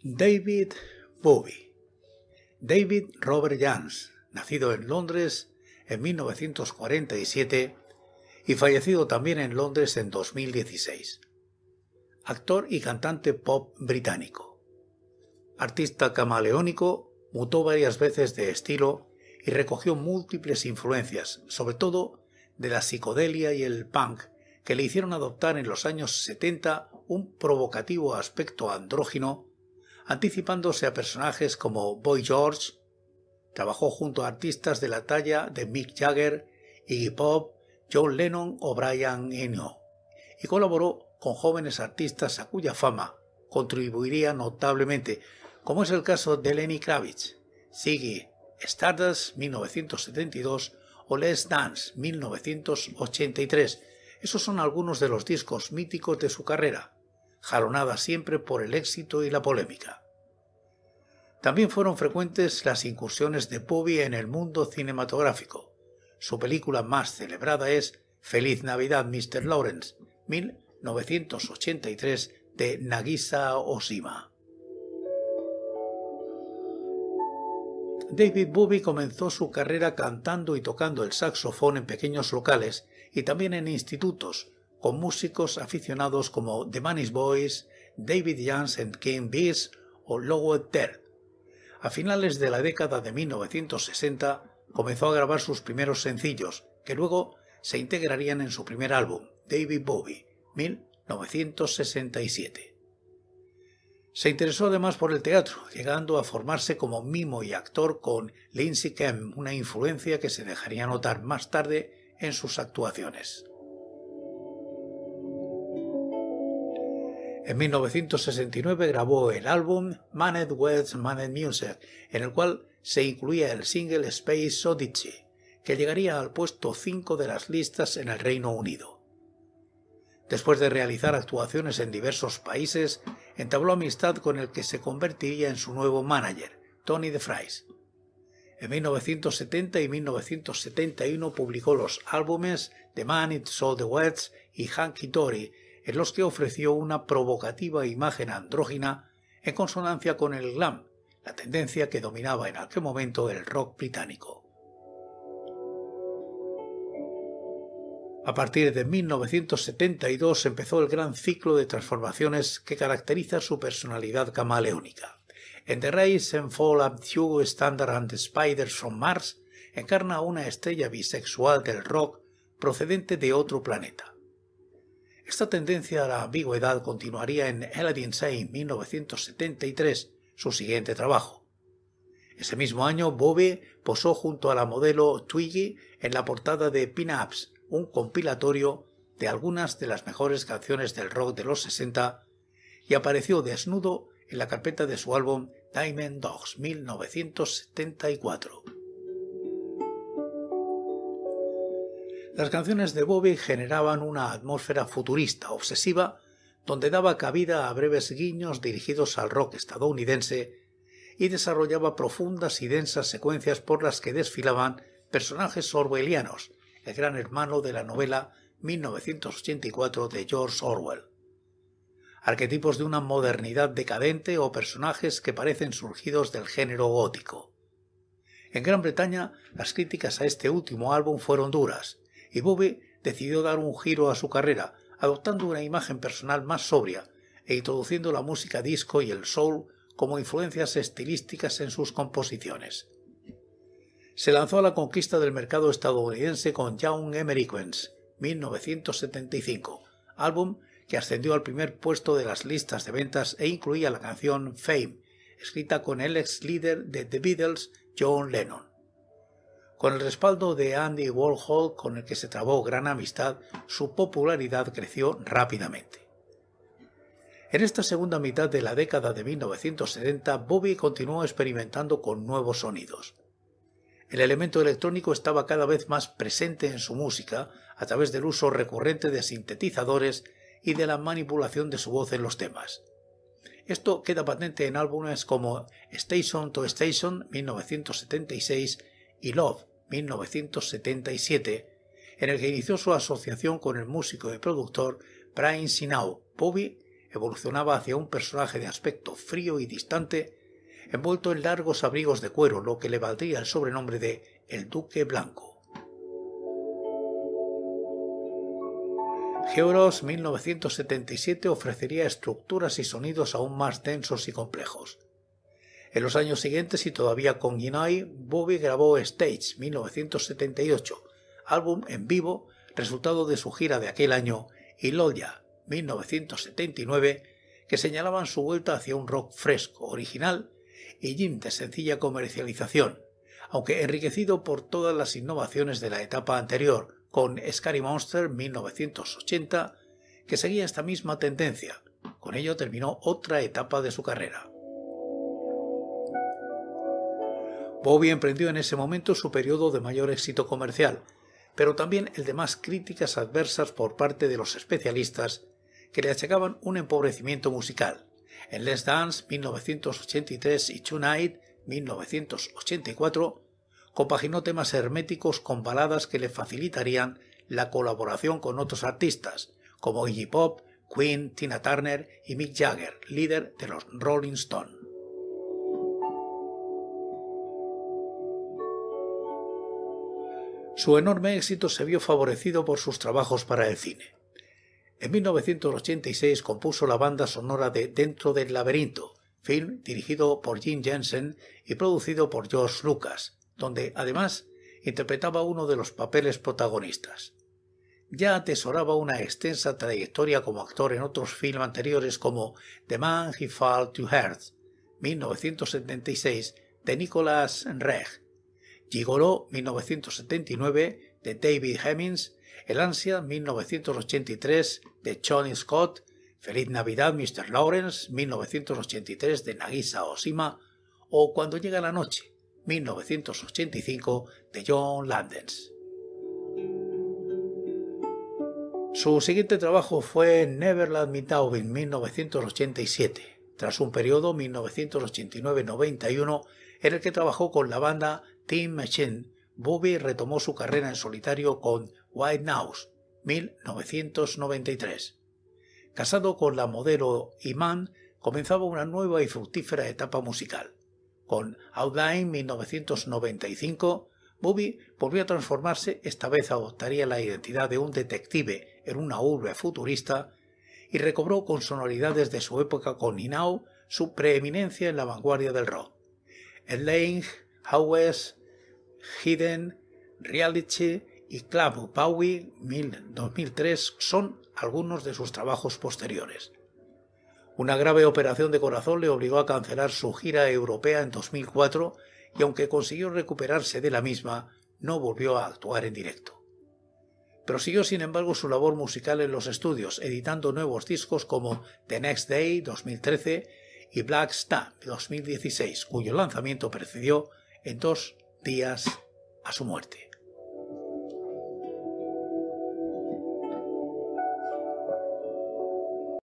David Bowie. David Robert Jans, nacido en Londres en 1947 y fallecido también en Londres en 2016. Actor y cantante pop británico. Artista camaleónico, mutó varias veces de estilo y recogió múltiples influencias, sobre todo de la psicodelia y el punk, que le hicieron adoptar en los años 70 un provocativo aspecto andrógino, anticipándose a personajes como Boy George, trabajó junto a artistas de la talla de Mick Jagger, Iggy Pop, John Lennon o Brian Eno, y colaboró con jóvenes artistas a cuya fama contribuiría notablemente, como es el caso de Lenny Kravitz, Ziggy, Stardust 1972 o Les Dance 1983. Esos son algunos de los discos míticos de su carrera, jalonada siempre por el éxito y la polémica. También fueron frecuentes las incursiones de Bowie en el mundo cinematográfico. Su película más celebrada es Feliz Navidad, Mr. Lawrence, 1983, de Nagisa Oshima. David Bowie comenzó su carrera cantando y tocando el saxofón en pequeños locales y también en institutos, con músicos aficionados como The Manis Boys, David Jans and King Bees o Lowell Third. A finales de la década de 1960 comenzó a grabar sus primeros sencillos, que luego se integrarían en su primer álbum, David Bowie, 1967. Se interesó además por el teatro, llegando a formarse como mimo y actor con Lindsay Kemp, una influencia que se dejaría notar más tarde en sus actuaciones. En 1969 grabó el álbum Maned Words, Maned Music, en el cual se incluía el single Space Odyssey, que llegaría al puesto 5 de las listas en el Reino Unido. Después de realizar actuaciones en diversos países, entabló amistad con el que se convertiría en su nuevo manager, Tony DeFries. En 1970 y 1971 publicó los álbumes The Man It Sold the Words y Hanky Dory, en los que ofreció una provocativa imagen andrógina en consonancia con el glam, la tendencia que dominaba en aquel momento el rock británico. A partir de 1972 empezó el gran ciclo de transformaciones que caracteriza su personalidad camaleónica. En The Rise and Fall of Hugh Standard and Spiders from Mars encarna una estrella bisexual del rock procedente de otro planeta. Esta tendencia a la ambigüedad continuaría en Aladdin Sane 1973, su siguiente trabajo. Ese mismo año, Bowie posó junto a la modelo Twiggy en la portada de Pin-Ups, un compilatorio de algunas de las mejores canciones del rock de los 60 y apareció desnudo en la carpeta de su álbum Diamond Dogs 1974. Las canciones de Bowie generaban una atmósfera futurista, obsesiva, donde daba cabida a breves guiños dirigidos al rock estadounidense y desarrollaba profundas y densas secuencias por las que desfilaban personajes orwellianos, el gran hermano de la novela 1984 de George Orwell. Arquetipos de una modernidad decadente o personajes que parecen surgidos del género gótico. En Gran Bretaña, las críticas a este último álbum fueron duras, y Bowie decidió dar un giro a su carrera, adoptando una imagen personal más sobria e introduciendo la música disco y el soul como influencias estilísticas en sus composiciones. Se lanzó a la conquista del mercado estadounidense con Young Americans 1975, álbum que ascendió al primer puesto de las listas de ventas e incluía la canción Fame, escrita con el ex líder de The Beatles, John Lennon. Con el respaldo de Andy Warhol, con el que se trabó gran amistad, su popularidad creció rápidamente. En esta segunda mitad de la década de 1970, Bobby continuó experimentando con nuevos sonidos. El elemento electrónico estaba cada vez más presente en su música a través del uso recurrente de sintetizadores y de la manipulación de su voz en los temas. Esto queda patente en álbumes como Station to Station 1976 y Love 1977, en el que inició su asociación con el músico y productor Brian Sinau. Bobby evolucionaba hacia un personaje de aspecto frío y distante, envuelto en largos abrigos de cuero, lo que le valdría el sobrenombre de el Duque Blanco. Georos 1977 ofrecería estructuras y sonidos aún más densos y complejos. En los años siguientes y todavía con Ginai, Bobby grabó Stage 1978, álbum en vivo, resultado de su gira de aquel año, y Loya 1979, que señalaban su vuelta hacia un rock fresco, original y Jim de sencilla comercialización, aunque enriquecido por todas las innovaciones de la etapa anterior, con Scary Monster 1980, que seguía esta misma tendencia. Con ello terminó otra etapa de su carrera. Bobby emprendió en ese momento su periodo de mayor éxito comercial, pero también el de más críticas adversas por parte de los especialistas que le achacaban un empobrecimiento musical. En Let's Dance 1983 y Tonight 1984 compaginó temas herméticos con baladas que le facilitarían la colaboración con otros artistas, como Iggy Pop, Queen, Tina Turner y Mick Jagger, líder de los Rolling Stones. Su enorme éxito se vio favorecido por sus trabajos para el cine. En 1986 compuso la banda sonora de Dentro del laberinto, film dirigido por Jim Jensen y producido por George Lucas, donde además interpretaba uno de los papeles protagonistas. Ya atesoraba una extensa trayectoria como actor en otros films anteriores como The Man He Fall to Earth, 1976, de Nicholas Reg, Gigolo, 1979, de David Hemmings, El Ansia, 1983, de Johnny Scott, Feliz Navidad, Mr. Lawrence, 1983, de Nagisa Oshima, o Cuando llega la noche, 1985 de John Landens. Su siguiente trabajo fue Neverland Me en 1987, tras un periodo 1989-91 en el que trabajó con la banda Team Machine. Bobby retomó su carrera en solitario con White House 1993. Casado con la modelo Iman, comenzaba una nueva y fructífera etapa musical. Con Outline 1995, Bobby volvió a transformarse, esta vez adoptaría la identidad de un detective en una urbe futurista y recobró con sonoridades de su época con Inau su preeminencia en la vanguardia del rock. Lane, Howes, Hidden, Reality y Club Bowie 2003 son algunos de sus trabajos posteriores. Una grave operación de corazón le obligó a cancelar su gira europea en 2004 y aunque consiguió recuperarse de la misma, no volvió a actuar en directo. Prosiguió sin embargo su labor musical en los estudios, editando nuevos discos como The Next Day 2013 y Black Star 2016, cuyo lanzamiento precedió en dos días a su muerte.